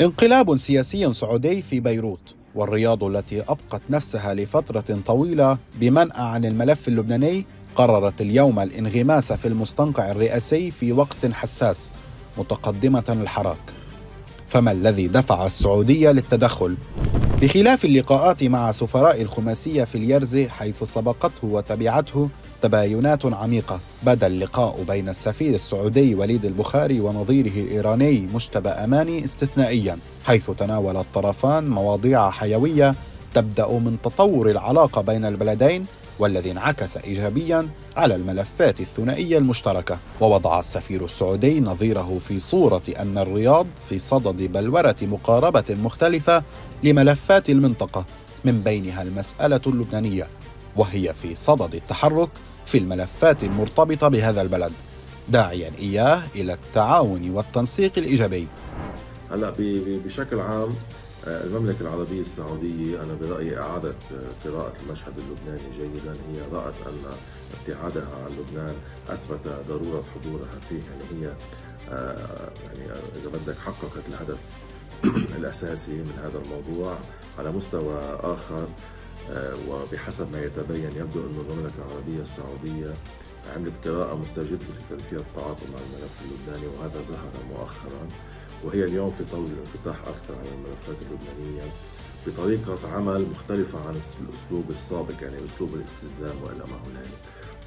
انقلاب سياسي سعودي في بيروت والرياض التي أبقت نفسها لفترة طويلة بمنأى عن الملف اللبناني قررت اليوم الانغماس في المستنقع الرئاسي في وقت حساس متقدمة الحراك فما الذي دفع السعودية للتدخل؟ بخلاف اللقاءات مع سفراء الخماسية في اليرز حيث سبقته وتبعته تباينات عميقة بدا اللقاء بين السفير السعودي وليد البخاري ونظيره الإيراني مجتبى أماني استثنائيا حيث تناول الطرفان مواضيع حيوية تبدأ من تطور العلاقة بين البلدين والذي انعكس ايجابيا على الملفات الثنائية المشتركة. ووضع السفير السعودي نظيره في صورة أن الرياض في صدد بلورة مقاربة مختلفة لملفات المنطقة من بينها المسألة اللبنانية وهي في صدد التحرك في الملفات المرتبطة بهذا البلد داعيا إياه إلى التعاون والتنسيق الإيجابي. هلا بشكل عام المملكة العربية السعودية أنا برأيي آه، قراءة المشهد اللبناني جيدا. هي رأت أن ابتعادها عن لبنان أثبت ضرورة حضورها فيه يعني هي يعني إذا بدك حققت الهدف الأساسي من هذا الموضوع على مستوى آخر وبحسب ما يتبين يبدو أن المملكة العربية السعودية عملت قراءة مستجدة في كيفية التعاطي مع الملف اللبناني وهذا ظهر مؤخرا. وهي اليوم في طور الانفتاح أكثر على الملفات اللبنانية بطريقة عمل مختلفة عن الأسلوب السابق يعني أسلوب الاستسلام وإلى ما هنالك.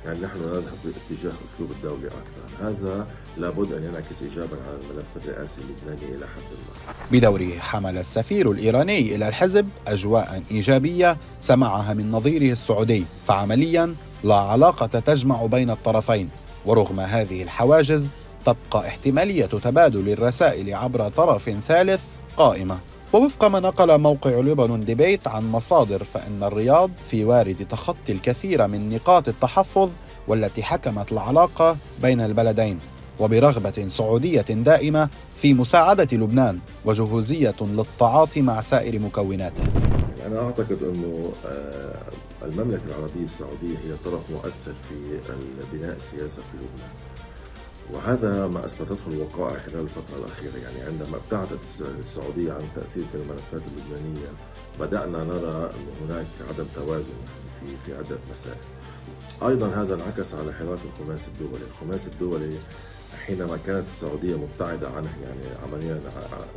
يعني نحن نذهب باتجاه أسلوب الدولة أكثر. هذا لابد أن ينعكس إيجابا على الملف الرئاسي اللبناني إلى حد ما. بدوره حمل السفير الإيراني إلى الحزب أجواء إيجابية سمعها من نظيره السعودي. فعمليا لا علاقة تجمع بين الطرفين ورغم هذه الحواجز تبقى احتمالية تبادل الرسائل عبر طرف ثالث قائمة. ووفق ما نقل موقع لبنان ديبيت عن مصادر فإن الرياض في وارد تخطي الكثير من نقاط التحفظ والتي حكمت العلاقة بين البلدين. وبرغبة سعودية دائمة في مساعدة لبنان وجهوزية للتعاطي مع سائر مكوناته أنا أعتقد أنه آه، المملكة العربية السعودية هي طرف مؤثر في بناء السياسة في لبنان. وهذا ما أثبتته الوقائع خلال الفترة الأخيرة يعني عندما ابتعدت السعودية عن التاثير في الملفات اللبنانية بدأنا نرى أن هناك عدم توازن في في عده مسائل. أيضا هذا انعكس على حراك الخماسي الدولي، الخماسي الدولي حينما كانت السعودية مبتعدة عنه يعني عمليا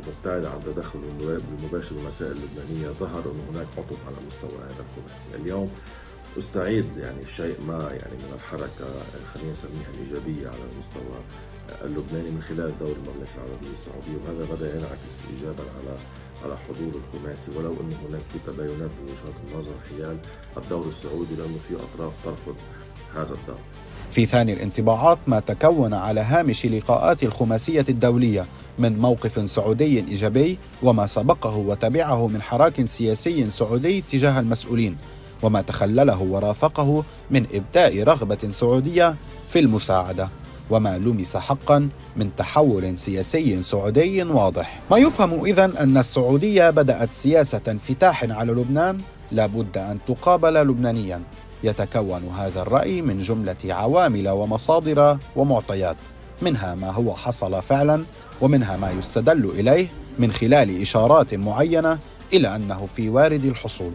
مبتعدة عن تدخل المباشر بالمسائل اللبنانية ظهر أن هناك عطب على مستوى هذا الخماسي، اليوم أستعيد يعني شيء ما يعني من الحركة خلينا نسميها الإيجابية على المستوى اللبناني من خلال دور المملكة العربية السعودية. وهذا بدأ ينعكس إيجابا على على حضور الخماسي. ولو أنه هناك في تباينات بوجهات النظر حيال الدور السعودي لأنه في أطراف ترفض هذا الدور. في ثاني الانطباعات ما تكون على هامش لقاءات الخماسية الدولية من موقف سعودي إيجابي وما سبقه وتبعه من حراك سياسي سعودي تجاه المسؤولين. وما تخلله ورافقه من إبداء رغبة سعودية في المساعدة وما لمس حقا من تحول سياسي سعودي واضح. ما يفهم اذا أن السعودية بدأت سياسة انفتاح على لبنان؟ لابد أن تقابل لبنانيا. يتكون هذا الرأي من جملة عوامل ومصادر ومعطيات. منها ما هو حصل فعلا ومنها ما يستدل إليه من خلال إشارات معينة إلى أنه في وارد الحصول.